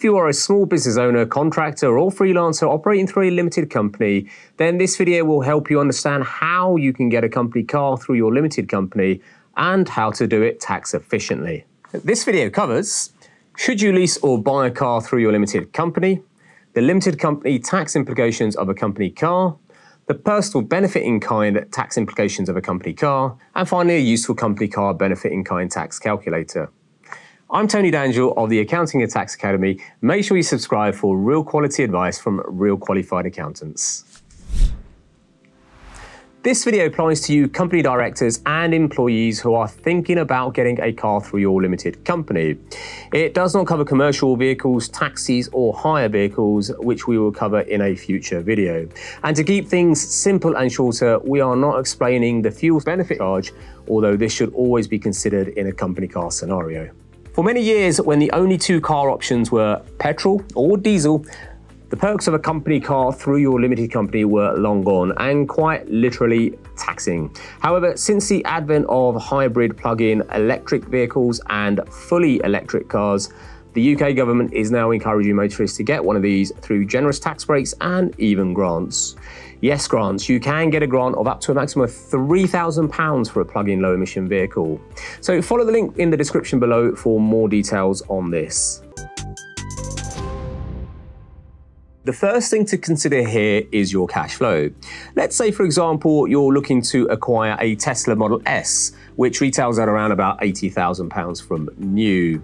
If you are a small business owner, contractor, or freelancer operating through a limited company, then this video will help you understand how you can get a company car through your limited company and how to do it tax efficiently. This video covers should you lease or buy a car through your limited company, the limited company tax implications of a company car, the personal benefit in kind tax implications of a company car, and finally a useful company car benefit in kind tax calculator. I'm Tony Dangel of the Accounting and Tax Academy. Make sure you subscribe for real quality advice from real qualified accountants. This video applies to you company directors and employees who are thinking about getting a car through your limited company. It does not cover commercial vehicles, taxis or hire vehicles, which we will cover in a future video. And to keep things simple and shorter, we are not explaining the fuel benefit charge, although this should always be considered in a company car scenario. For many years, when the only two car options were petrol or diesel, the perks of a company car through your limited company were long gone and quite literally taxing. However, since the advent of hybrid plug-in electric vehicles and fully electric cars, the UK government is now encouraging motorists to get one of these through generous tax breaks and even grants. Yes, grants. You can get a grant of up to a maximum of £3,000 for a plug-in low-emission vehicle. So follow the link in the description below for more details on this. The first thing to consider here is your cash flow. Let's say, for example, you're looking to acquire a Tesla Model S, which retails at around about £80,000 from new.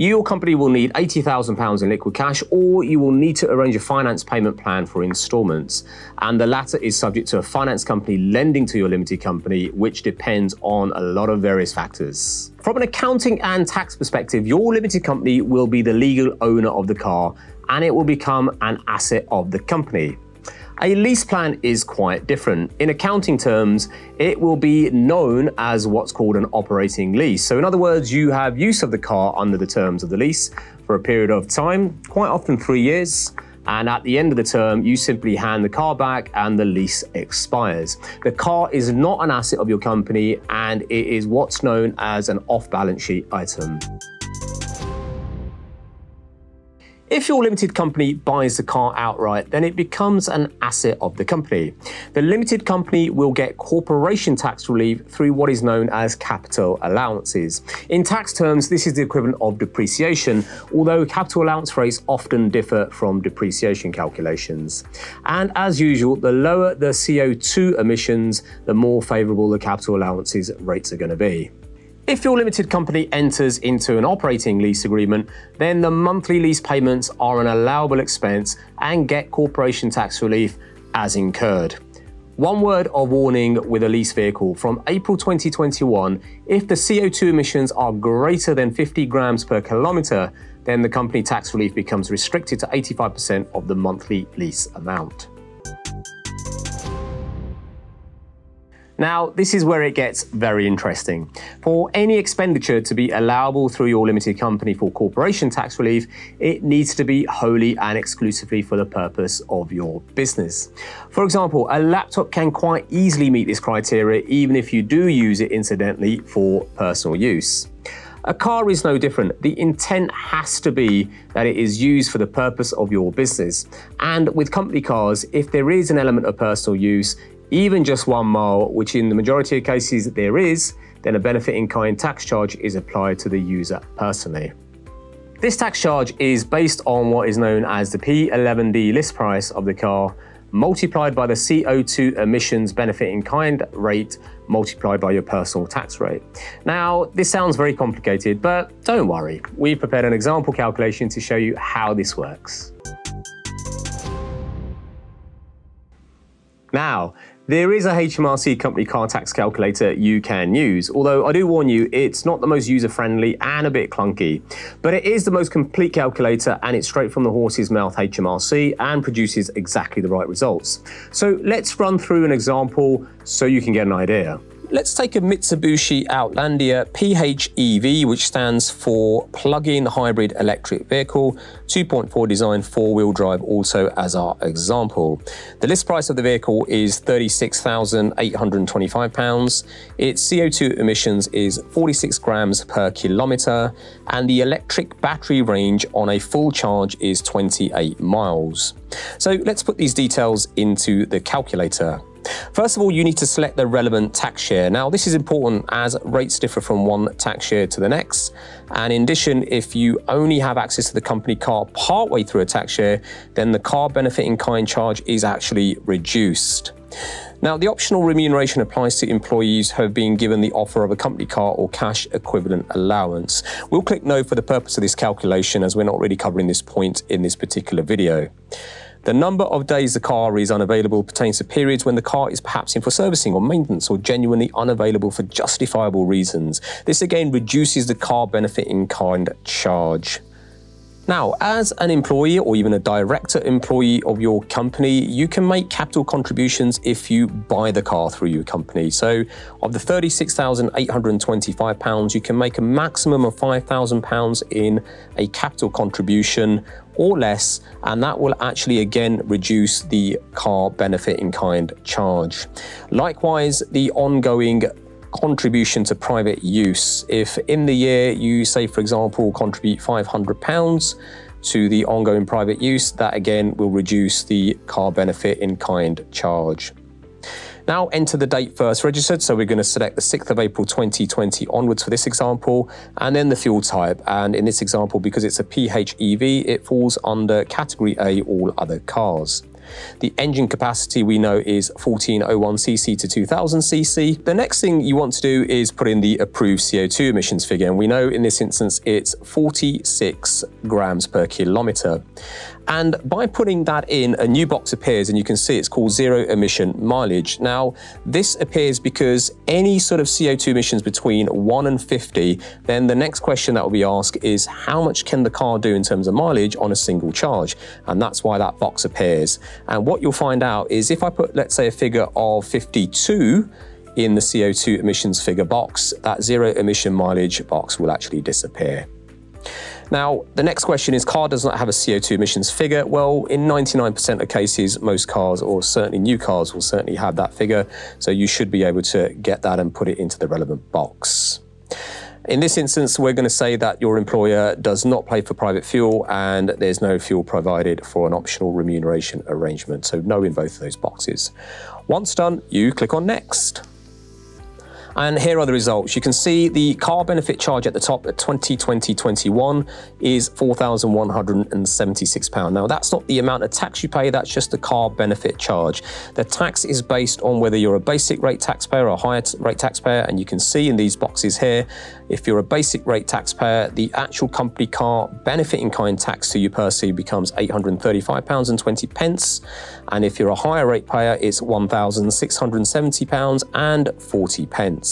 Your company will need £80,000 in liquid cash, or you will need to arrange a finance payment plan for installments. And the latter is subject to a finance company lending to your limited company, which depends on a lot of various factors. From an accounting and tax perspective, your limited company will be the legal owner of the car and it will become an asset of the company. A lease plan is quite different. In accounting terms, it will be known as what's called an operating lease. So in other words, you have use of the car under the terms of the lease for a period of time, quite often three years, and at the end of the term, you simply hand the car back and the lease expires. The car is not an asset of your company and it is what's known as an off-balance sheet item. If your limited company buys the car outright, then it becomes an asset of the company. The limited company will get corporation tax relief through what is known as capital allowances. In tax terms, this is the equivalent of depreciation, although capital allowance rates often differ from depreciation calculations. And as usual, the lower the CO2 emissions, the more favourable the capital allowances rates are going to be. If your limited company enters into an operating lease agreement, then the monthly lease payments are an allowable expense and get corporation tax relief as incurred. One word of warning with a lease vehicle from April 2021 if the CO2 emissions are greater than 50 grams per kilometre, then the company tax relief becomes restricted to 85% of the monthly lease amount. Now, this is where it gets very interesting. For any expenditure to be allowable through your limited company for corporation tax relief, it needs to be wholly and exclusively for the purpose of your business. For example, a laptop can quite easily meet this criteria even if you do use it incidentally for personal use. A car is no different. The intent has to be that it is used for the purpose of your business. And with company cars, if there is an element of personal use, even just one mile, which in the majority of cases there is, then a benefit in kind tax charge is applied to the user personally. This tax charge is based on what is known as the P11D list price of the car multiplied by the CO2 emissions benefit in kind rate multiplied by your personal tax rate. Now, this sounds very complicated, but don't worry. We've prepared an example calculation to show you how this works. Now, there is a HMRC company car tax calculator you can use, although I do warn you, it's not the most user-friendly and a bit clunky. But it is the most complete calculator and it's straight from the horse's mouth HMRC and produces exactly the right results. So let's run through an example so you can get an idea. Let's take a Mitsubishi Outlander PHEV, which stands for Plug-in Hybrid Electric Vehicle, 2.4 design, four-wheel drive also as our example. The list price of the vehicle is £36,825. Its CO2 emissions is 46 grams per kilometre, and the electric battery range on a full charge is 28 miles. So let's put these details into the calculator. First of all, you need to select the relevant tax year. Now, this is important as rates differ from one tax year to the next. And in addition, if you only have access to the company car partway through a tax year, then the car benefit in kind charge is actually reduced. Now, the optional remuneration applies to employees who have been given the offer of a company car or cash equivalent allowance. We'll click no for the purpose of this calculation as we're not really covering this point in this particular video. The number of days the car is unavailable pertains to periods when the car is perhaps in for servicing or maintenance or genuinely unavailable for justifiable reasons. This again reduces the car benefit in kind charge. Now, as an employee or even a director employee of your company, you can make capital contributions if you buy the car through your company. So, of the £36,825, you can make a maximum of £5,000 in a capital contribution or less, and that will actually again reduce the car benefit in kind charge. Likewise, the ongoing contribution to private use. If in the year you say, for example, contribute £500 to the ongoing private use, that again will reduce the car benefit in kind charge. Now enter the date first registered. So we're going to select the 6th of April 2020 onwards for this example, and then the fuel type. And in this example, because it's a PHEV, it falls under category A, all other cars. The engine capacity we know is 1401cc to 2000cc. The next thing you want to do is put in the approved CO2 emissions figure. And we know in this instance it's 46 grams per kilometre. And by putting that in, a new box appears and you can see it's called zero emission mileage. Now, this appears because any sort of CO2 emissions between 1 and 50, then the next question that will be asked is how much can the car do in terms of mileage on a single charge? And that's why that box appears. And what you'll find out is if I put, let's say, a figure of 52, in the CO2 emissions figure box, that zero emission mileage box will actually disappear. Now, the next question is car does not have a CO2 emissions figure. Well, in 99% of cases, most cars, or certainly new cars, will certainly have that figure. So you should be able to get that and put it into the relevant box. In this instance, we're going to say that your employer does not pay for private fuel and there's no fuel provided for an optional remuneration arrangement. So no in both of those boxes. Once done, you click on next. And here are the results. You can see the car benefit charge at the top at 2020-21 is £4,176. Now, that's not the amount of tax you pay, that's just the car benefit charge. The tax is based on whether you're a basic rate taxpayer or a higher rate taxpayer, and you can see in these boxes here, if you're a basic rate taxpayer, the actual company car benefit in kind tax to you personally becomes £835.20. pence, And if you're a higher rate payer, it's £1,670.40. pence.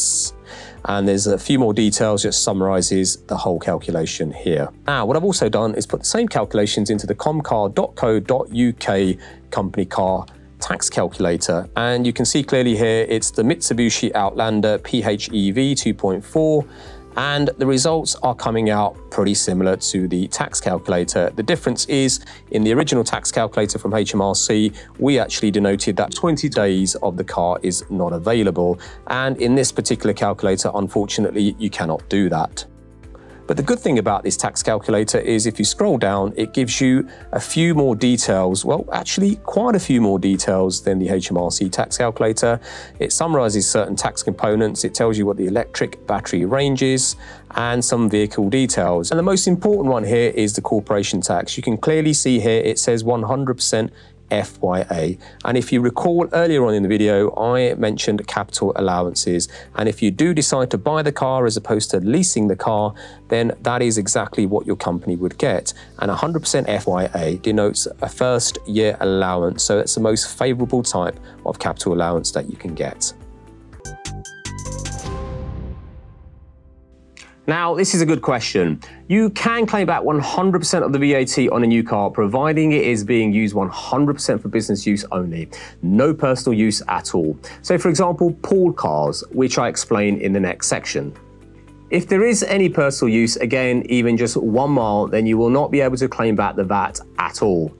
And there's a few more details, just summarizes the whole calculation here. Now, what I've also done is put the same calculations into the comcar.co.uk company car tax calculator. And you can see clearly here, it's the Mitsubishi Outlander PHEV 2.4 and the results are coming out pretty similar to the tax calculator. The difference is in the original tax calculator from HMRC, we actually denoted that 20 days of the car is not available. And in this particular calculator, unfortunately, you cannot do that. But the good thing about this tax calculator is if you scroll down, it gives you a few more details. Well, actually quite a few more details than the HMRC tax calculator. It summarizes certain tax components. It tells you what the electric battery range is and some vehicle details. And the most important one here is the corporation tax. You can clearly see here it says 100% FYA. And if you recall earlier on in the video, I mentioned capital allowances. And if you do decide to buy the car as opposed to leasing the car, then that is exactly what your company would get. And 100% FYA denotes a first year allowance. So it's the most favorable type of capital allowance that you can get. Now, this is a good question. You can claim back 100% of the VAT on a new car, providing it is being used 100% for business use only, no personal use at all. So, for example, pool cars, which I explain in the next section. If there is any personal use, again, even just one mile, then you will not be able to claim back the VAT at all.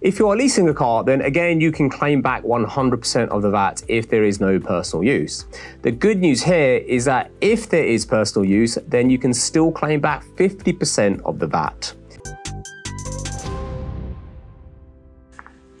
If you are leasing a car, then again, you can claim back 100% of the VAT if there is no personal use. The good news here is that if there is personal use, then you can still claim back 50% of the VAT.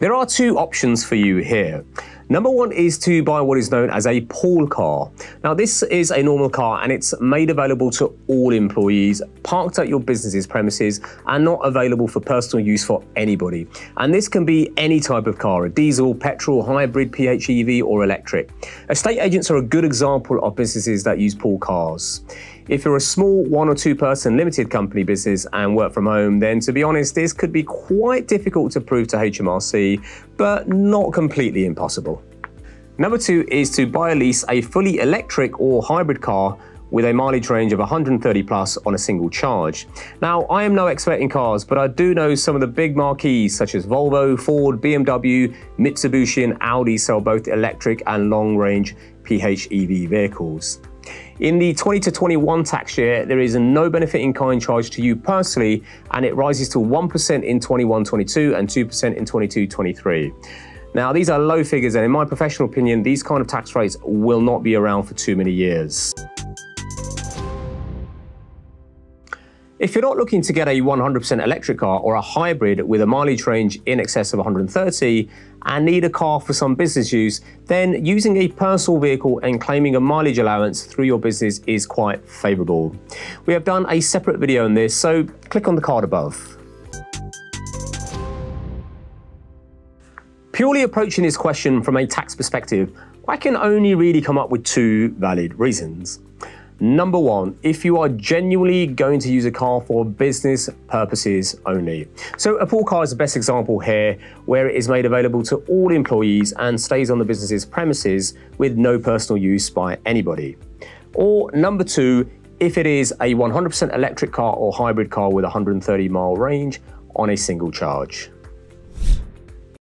There are two options for you here. Number one is to buy what is known as a pool car. Now, this is a normal car and it's made available to all employees, parked at your business's premises, and not available for personal use for anybody. And this can be any type of car a diesel, petrol, hybrid, PHEV, or electric. Estate agents are a good example of businesses that use pool cars. If you're a small one or two person limited company business and work from home, then to be honest, this could be quite difficult to prove to HMRC, but not completely impossible. Number two is to buy or lease a fully electric or hybrid car with a mileage range of 130 plus on a single charge. Now, I am no expert in cars, but I do know some of the big marquees such as Volvo, Ford, BMW, Mitsubishi, and Audi sell both electric and long range PHEV vehicles. In the 20 to 21 tax year, there is a no benefit in kind charge to you personally, and it rises to 1% in 21 22 and 2% in 22 23. Now, these are low figures, and in my professional opinion, these kind of tax rates will not be around for too many years. If you're not looking to get a 100% electric car or a hybrid with a mileage range in excess of 130 and need a car for some business use, then using a personal vehicle and claiming a mileage allowance through your business is quite favourable. We have done a separate video on this, so click on the card above. Purely approaching this question from a tax perspective, I can only really come up with two valid reasons. Number one, if you are genuinely going to use a car for business purposes only. So a pool car is the best example here, where it is made available to all employees and stays on the business's premises with no personal use by anybody. Or number two, if it is a 100% electric car or hybrid car with 130 mile range on a single charge.